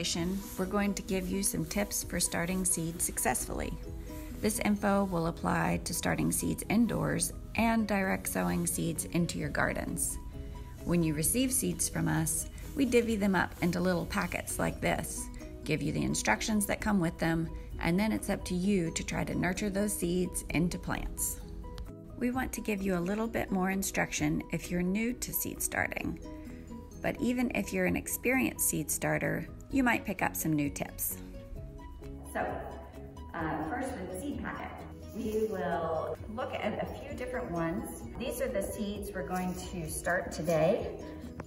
presentation, we're going to give you some tips for starting seeds successfully. This info will apply to starting seeds indoors and direct sowing seeds into your gardens. When you receive seeds from us, we divvy them up into little packets like this, give you the instructions that come with them, and then it's up to you to try to nurture those seeds into plants. We want to give you a little bit more instruction if you're new to seed starting. But even if you're an experienced seed starter, you might pick up some new tips. So, uh, first with the seed packet. We will look at a few different ones. These are the seeds we're going to start today.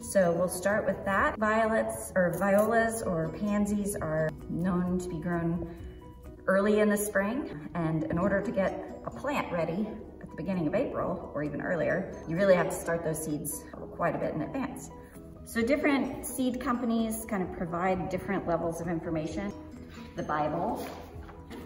So we'll start with that. Violets or violas or pansies are known to be grown early in the spring. And in order to get a plant ready at the beginning of April or even earlier, you really have to start those seeds quite a bit in advance. So different seed companies kind of provide different levels of information. The Bible,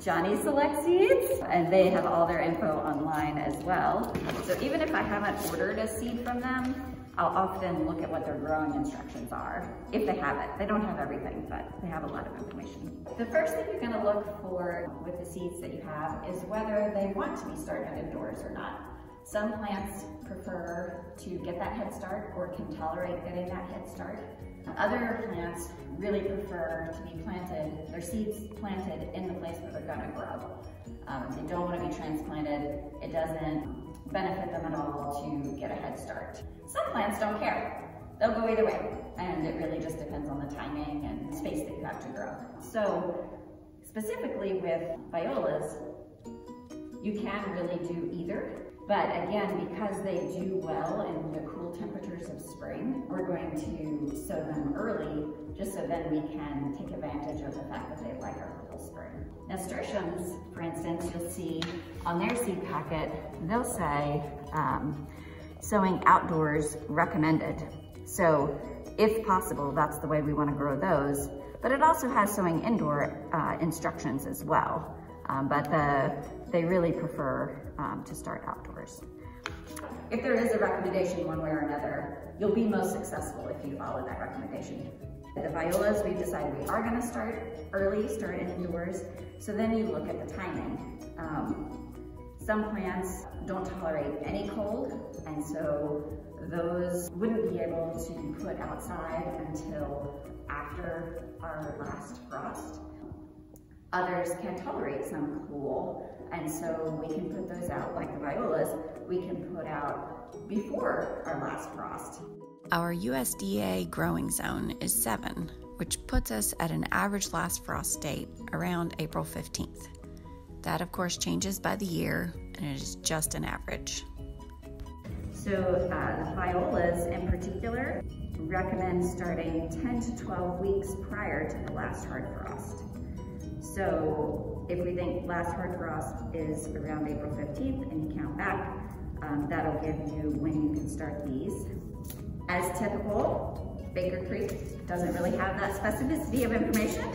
Johnny Select Seeds, and they have all their info online as well. So even if I haven't ordered a seed from them, I'll often look at what their growing instructions are, if they have it. They don't have everything, but they have a lot of information. The first thing you're gonna look for with the seeds that you have is whether they want to be started indoors or not. Some plants prefer to get that head start or can tolerate getting that head start. Other plants really prefer to be planted, their seeds planted in the place where they're gonna grow. Um, they don't wanna be transplanted. It doesn't benefit them at all to get a head start. Some plants don't care. They'll go either way. And it really just depends on the timing and space that you have to grow. So specifically with violas, you can really do either. But again, because they do well in the cool temperatures of spring, we're going to sow them early just so then we can take advantage of the fact that they like our cool spring. Nasturtiums, for instance, you'll see on their seed packet, they'll say um, sowing outdoors recommended. So if possible, that's the way we wanna grow those. But it also has sowing indoor uh, instructions as well. Um, but the, they really prefer um, to start outdoors. If there is a recommendation one way or another, you'll be most successful if you follow that recommendation. The violas, we've decided we are gonna start early, start indoors. So then you look at the timing. Um, some plants don't tolerate any cold, and so those wouldn't be able to be put outside until after our last frost. Others can tolerate some cool, and so we can put those out, like the violas, we can put out before our last frost. Our USDA growing zone is 7, which puts us at an average last frost date around April 15th. That, of course, changes by the year, and it is just an average. So uh, the violas in particular recommend starting 10 to 12 weeks prior to the last hard frost. So if we think last hard frost is around April 15th and you count back, um, that'll give you when you can start these. As typical, Baker Creek doesn't really have that specificity of information,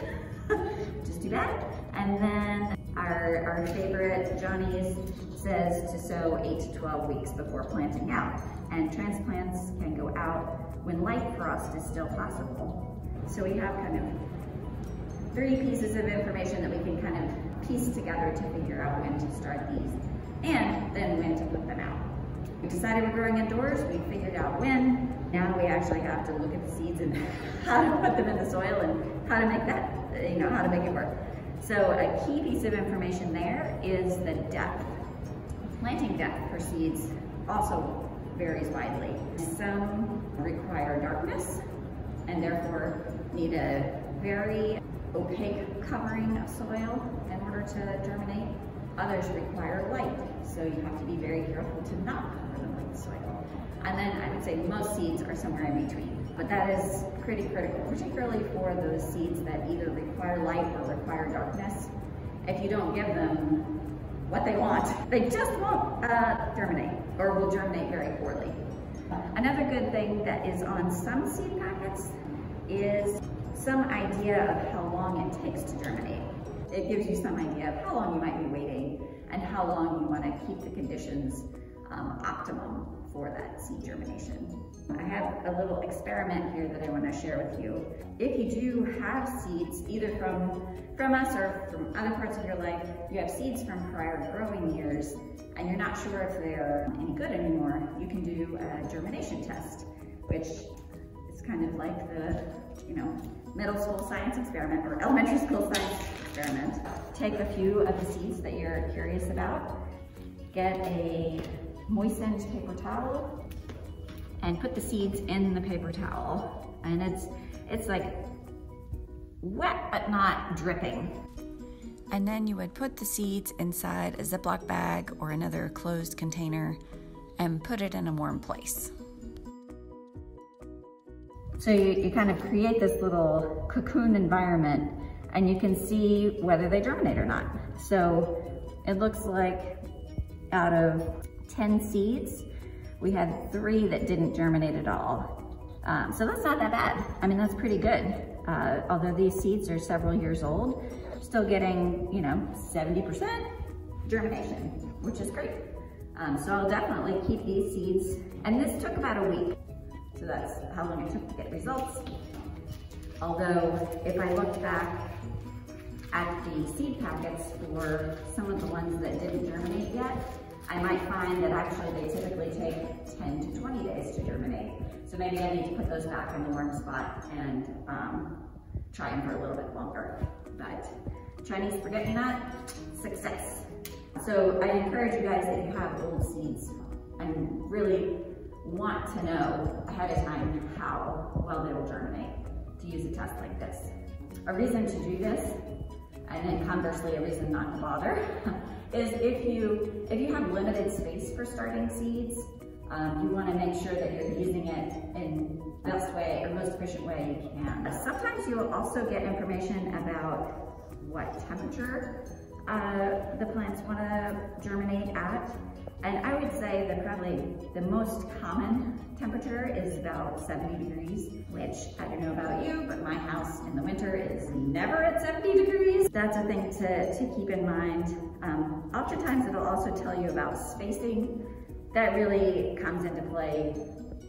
just too bad. And then our, our favorite, Johnny's, says to sow 8 to 12 weeks before planting out. And transplants can go out when light frost is still possible. So we have kind of three pieces of information that we can kind of piece together to figure out when to start these and then when to put them out. We decided we're growing indoors, we figured out when. Now we actually have to look at the seeds and how to put them in the soil and how to make that, you know, how to make it work. So a key piece of information there is the depth. Planting depth for seeds also varies widely. Some require darkness and therefore need a very opaque covering of soil in order to germinate. Others require light, so you have to be very careful to not cover them with soil. And then I would say most seeds are somewhere in between. But that is pretty critical, particularly for those seeds that either require light or require darkness. If you don't give them what they want, they just won't uh, germinate or will germinate very poorly. Another good thing that is on some seed packets is some idea of how long it takes to germinate. It gives you some idea of how long you might be waiting and how long you want to keep the conditions um, optimum for that seed germination. I have a little experiment here that I want to share with you. If you do have seeds, either from, from us or from other parts of your life, you have seeds from prior growing years, and you're not sure if they're any good anymore, you can do a germination test, which is kind of like the, you know, middle school science experiment or elementary school science experiment. Take a few of the seeds that you're curious about, get a moistened paper towel and put the seeds in the paper towel. And it's, it's like wet, but not dripping. And then you would put the seeds inside a Ziploc bag or another closed container and put it in a warm place. So you, you kind of create this little cocoon environment and you can see whether they germinate or not. So it looks like out of 10 seeds, we had three that didn't germinate at all. Um, so that's not that bad. I mean, that's pretty good. Uh, although these seeds are several years old, still getting, you know, 70% germination, which is great. Um, so I'll definitely keep these seeds. And this took about a week. So that's how long it took to get results. Although if I look back at the seed packets for some of the ones that didn't germinate yet, I might find that actually they typically take 10 to 20 days to germinate. So maybe I need to put those back in the warm spot and um, try them for a little bit longer. But Chinese forget-me-not, success. So I encourage you guys that you have old seeds I'm really want to know ahead of time how well they will germinate to use a test like this. A reason to do this, and then conversely a reason not to bother, is if you, if you have limited space for starting seeds, um, you want to make sure that you're using it in the best way or most efficient way you can. Sometimes you will also get information about what temperature uh, the plants want to germinate at. And I would say that probably the most common temperature is about 70 degrees, which I don't know about you, but my house in the winter is never at 70 degrees. That's a thing to, to keep in mind. Um, oftentimes it'll also tell you about spacing. That really comes into play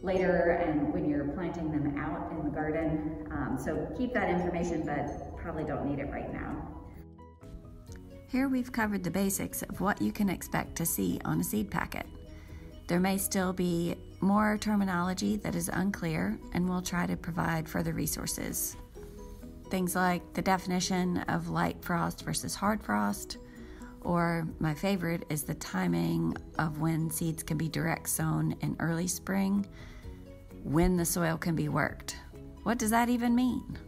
later and when you're planting them out in the garden. Um, so keep that information, but probably don't need it right now. Here we've covered the basics of what you can expect to see on a seed packet. There may still be more terminology that is unclear, and we'll try to provide further resources. Things like the definition of light frost versus hard frost, or my favorite is the timing of when seeds can be direct sown in early spring, when the soil can be worked. What does that even mean?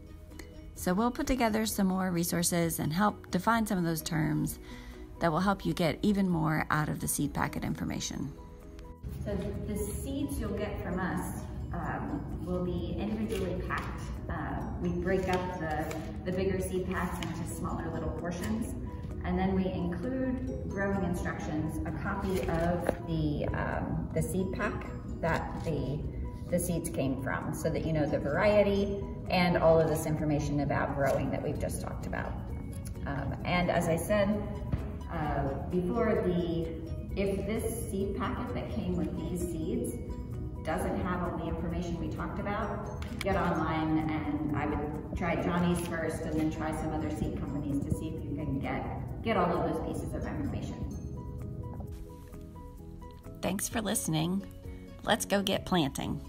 So we'll put together some more resources and help define some of those terms that will help you get even more out of the seed packet information. So the seeds you'll get from us um, will be individually packed. Uh, we break up the, the bigger seed packs into smaller little portions. And then we include growing instructions, a copy of the, um, the seed pack that the the seeds came from so that you know the variety and all of this information about growing that we've just talked about. Um, and as I said uh, before, the if this seed packet that came with these seeds doesn't have all the information we talked about, get online and I would try Johnny's first and then try some other seed companies to see if you can get, get all of those pieces of information. Thanks for listening. Let's go get planting.